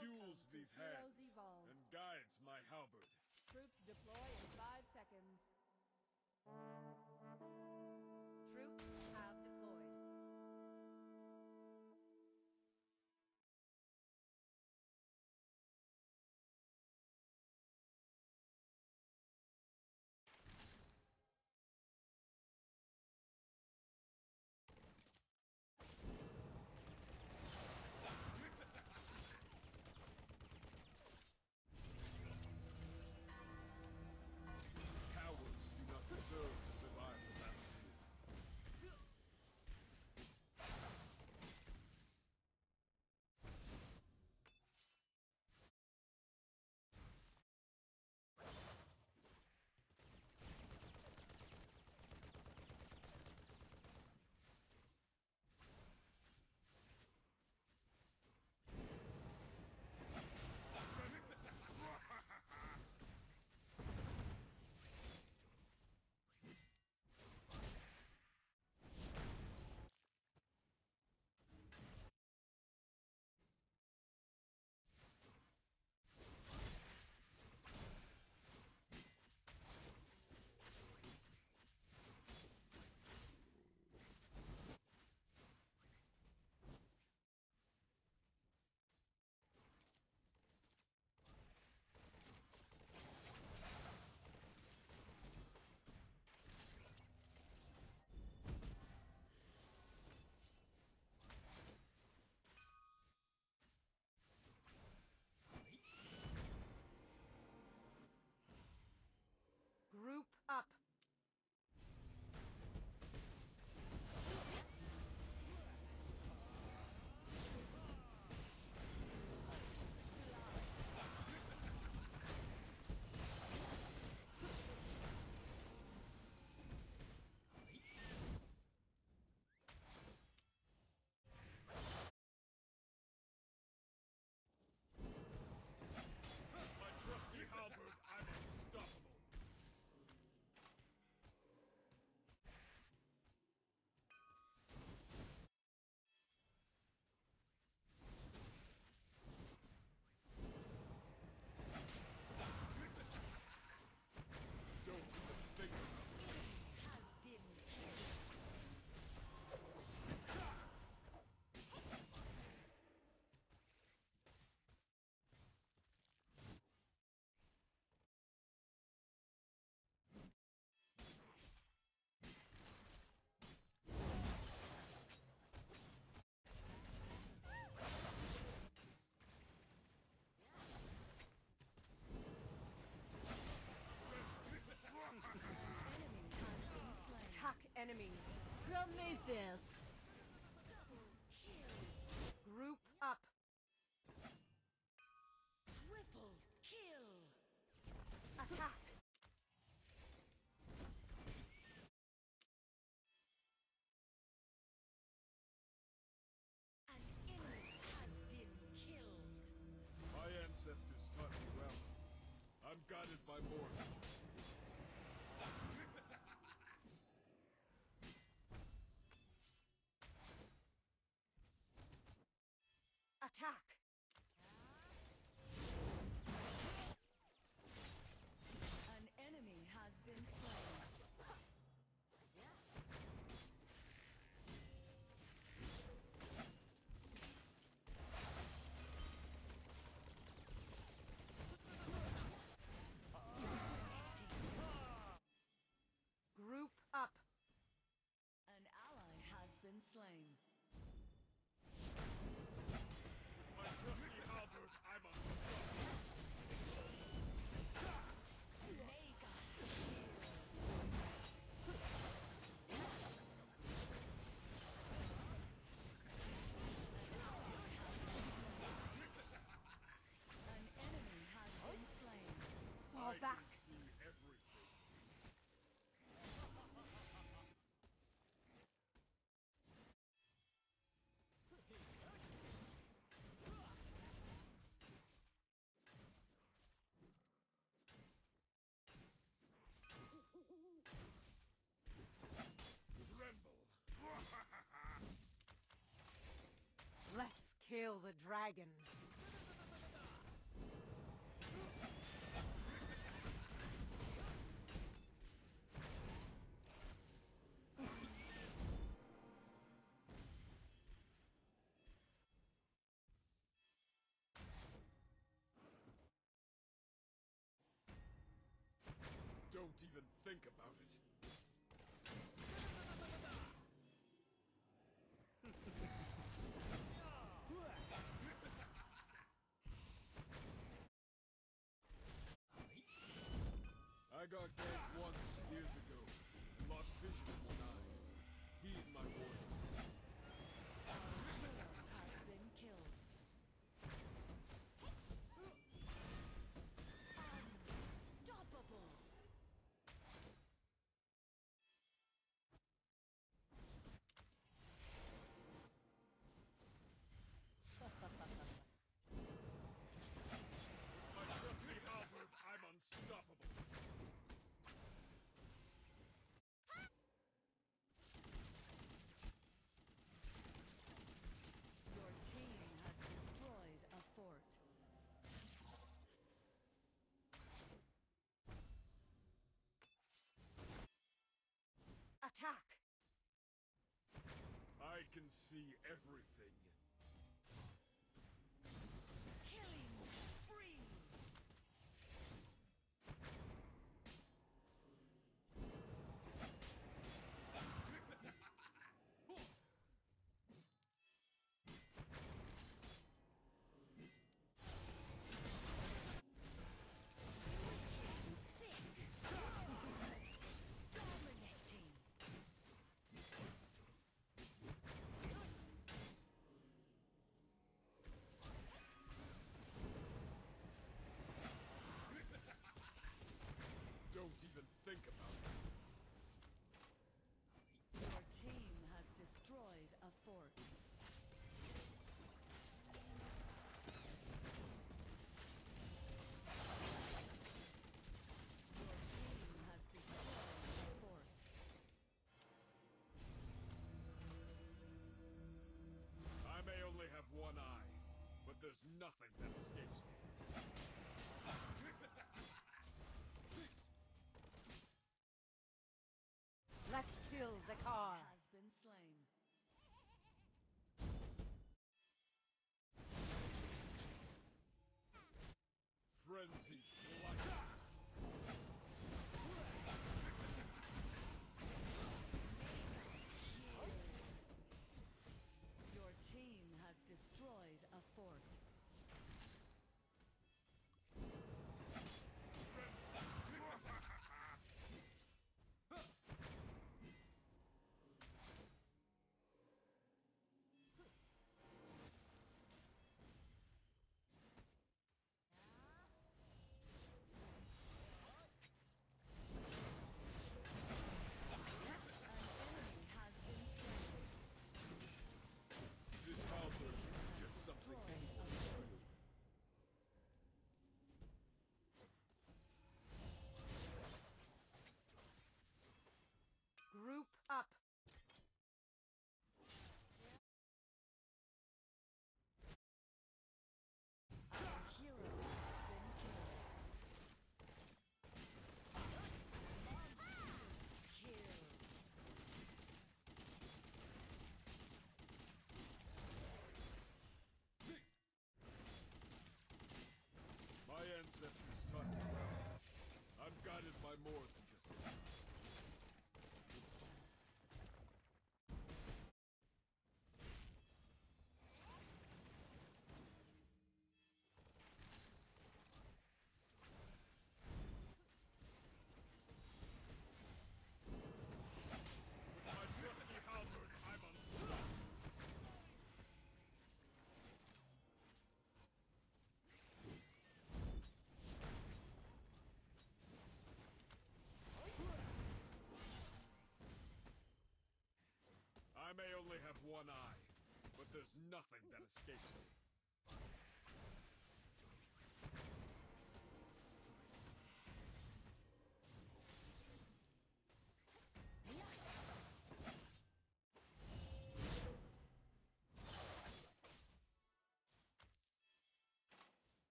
fuels these hands and guides my halberd. Troops deploy Love me this. Attack! the dragon. Don't even think about it. Attack! I can see everything There's nothing that escapes me. Let's kill Zakar. one eye, but there's nothing that escapes me.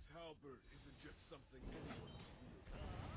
This halberd isn't just something anyone can wield.